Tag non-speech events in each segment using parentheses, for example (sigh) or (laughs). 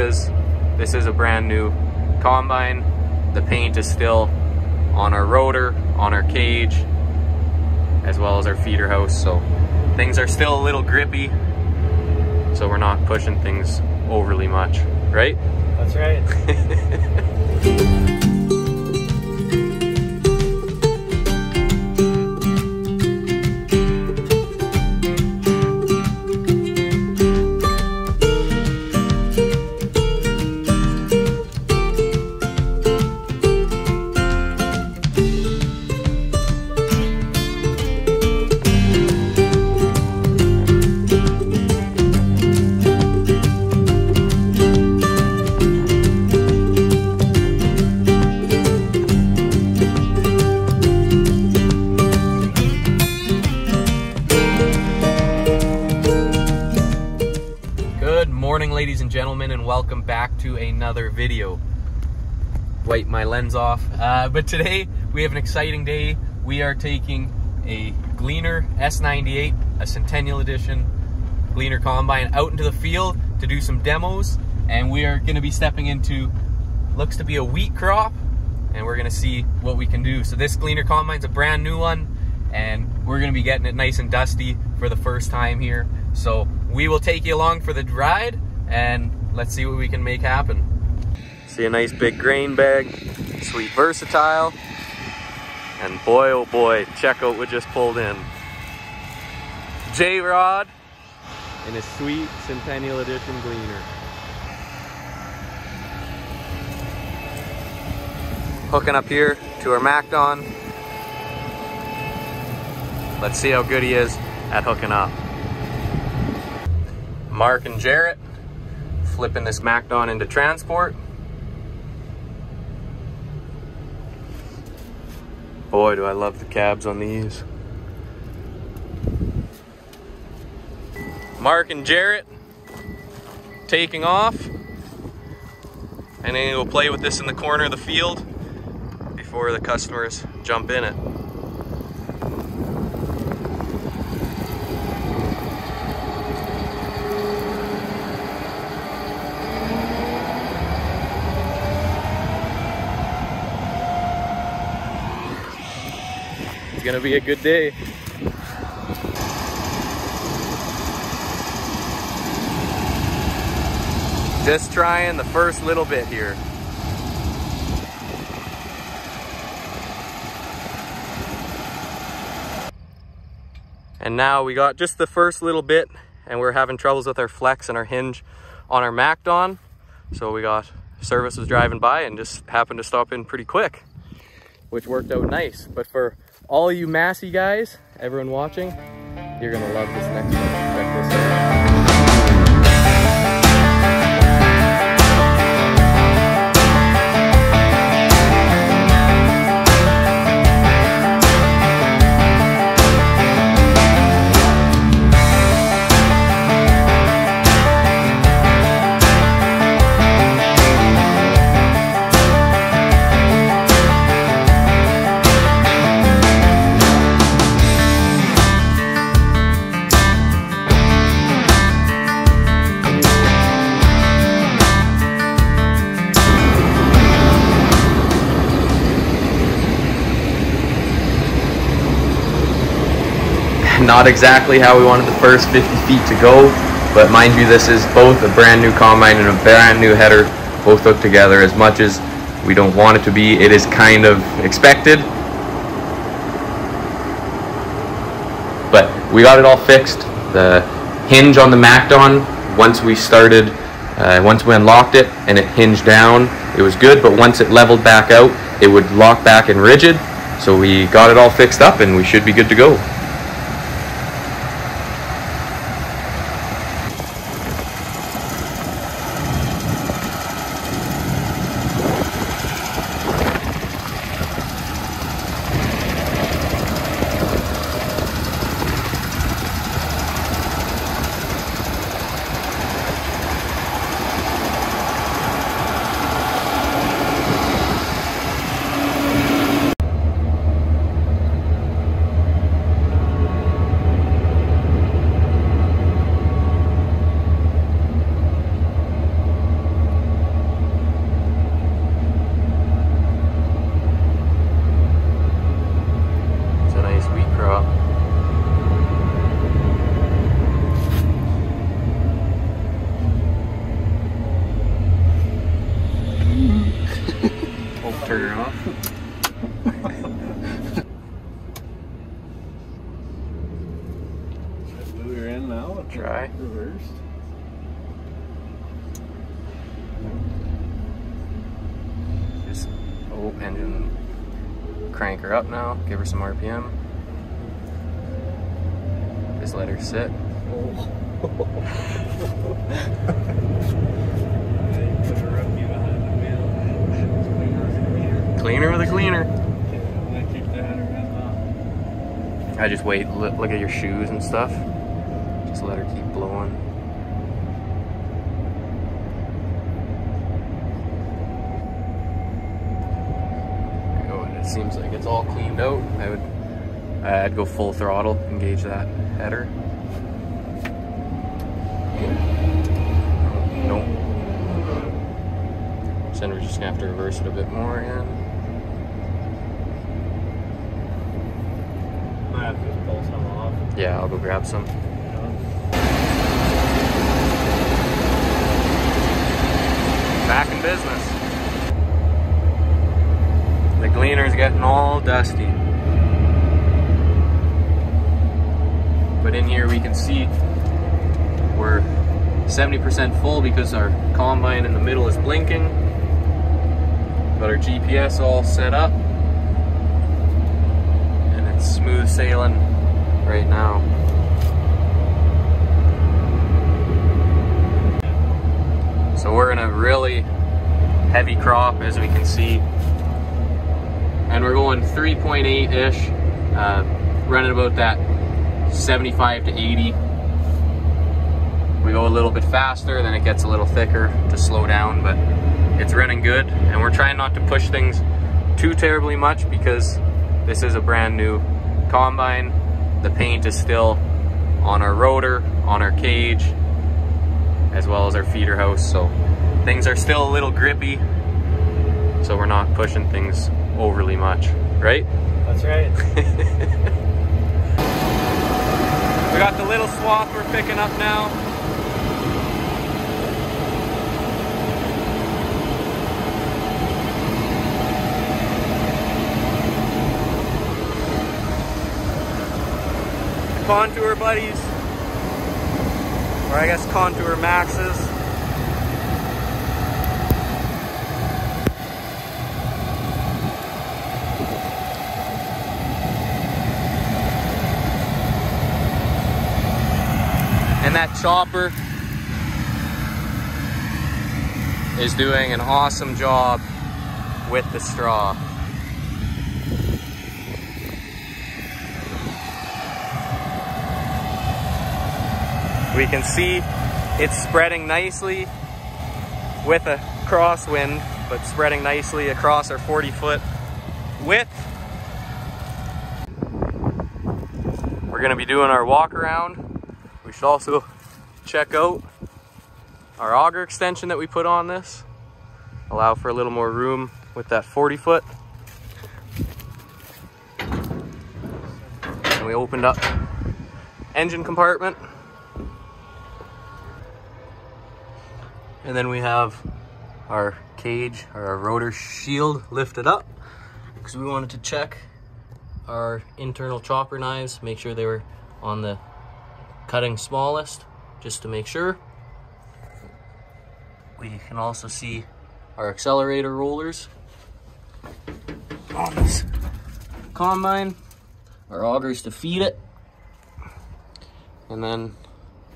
because this is a brand new combine. The paint is still on our rotor, on our cage, as well as our feeder house. So things are still a little grippy. So we're not pushing things overly much, right? That's right. (laughs) ladies and gentlemen, and welcome back to another video. Wipe my lens off. Uh, but today we have an exciting day. We are taking a Gleaner S98, a Centennial Edition Gleaner Combine, out into the field to do some demos. And we are going to be stepping into, looks to be a wheat crop, and we're going to see what we can do. So this Gleaner Combine's a brand new one, and we're going to be getting it nice and dusty for the first time here. So we will take you along for the ride and let's see what we can make happen. See a nice big grain bag, sweet versatile, and boy oh boy, check out what just pulled in. J-Rod in a sweet Centennial Edition Gleaner. Hooking up here to our MacDon. Let's see how good he is at hooking up. Mark and Jarrett flipping this MacDon into transport. Boy, do I love the cabs on these. Mark and Jarrett taking off. And then we'll play with this in the corner of the field before the customers jump in it. It's gonna be a good day. Just trying the first little bit here. And now we got just the first little bit and we're having troubles with our flex and our hinge on our MacDon. So we got service was driving by and just happened to stop in pretty quick, which worked out nice. But for all you Massey guys, everyone watching, you're gonna love this next one. Check this out. Not exactly how we wanted the first 50 feet to go, but mind you, this is both a brand new combine and a brand new header, both hooked together. As much as we don't want it to be, it is kind of expected. But we got it all fixed. The hinge on the MacDon, once we started, uh, once we unlocked it and it hinged down, it was good, but once it leveled back out, it would lock back and rigid. So we got it all fixed up and we should be good to go. Try. Reversed. Just oh, engine. Crank her up now. Give her some RPM. Just let her sit. Cleaner with a cleaner. I just wait, look at your shoes and stuff. Just let her keep blowing. Go, and it seems like it's all cleaned out. I would, I'd go full throttle, engage that header. Nope. So then we're just gonna have to reverse it a bit more again. Might have to pull some off. Yeah, I'll go grab some. Back in business. The gleaner's getting all dusty. But in here we can see we're 70% full because our combine in the middle is blinking. Got our GPS all set up. And it's smooth sailing right now. We're in a really heavy crop as we can see. And we're going 3.8-ish, uh, running about that 75 to 80. We go a little bit faster, then it gets a little thicker to slow down, but it's running good. And we're trying not to push things too terribly much because this is a brand new combine. The paint is still on our rotor, on our cage, as well as our feeder house. So things are still a little grippy. So we're not pushing things overly much, right? That's right. (laughs) We got the little swath we're picking up now. Contour buddies, or I guess contour maxes. And that chopper is doing an awesome job with the straw. We can see it's spreading nicely with a crosswind, but spreading nicely across our 40 foot width. We're gonna be doing our walk around. We should also check out our auger extension that we put on this. Allow for a little more room with that 40 foot. And we opened up engine compartment. And then we have our cage, our rotor shield lifted up because we wanted to check our internal chopper knives, make sure they were on the cutting smallest, just to make sure. We can also see our accelerator rollers. On this combine, our augers to feed it, and then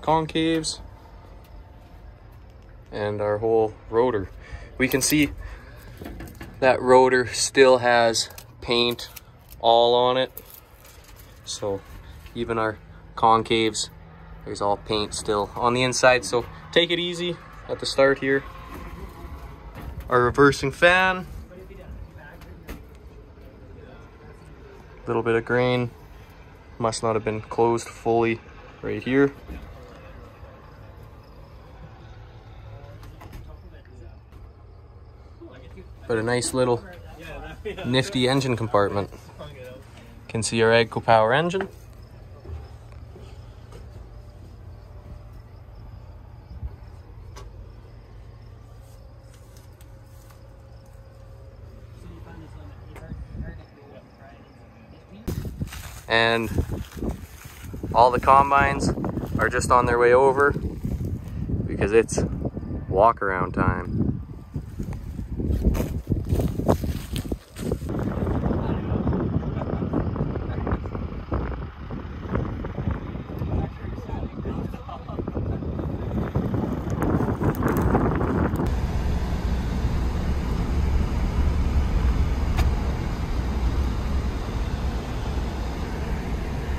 concaves, and our whole rotor. We can see that rotor still has paint all on it. So even our concaves, there's all paint still on the inside. So take it easy at the start here. Our reversing fan. Little bit of grain. Must not have been closed fully right here. but a nice little nifty engine compartment. Can see your Agco Power engine. and all the combines are just on their way over because it's walk around time.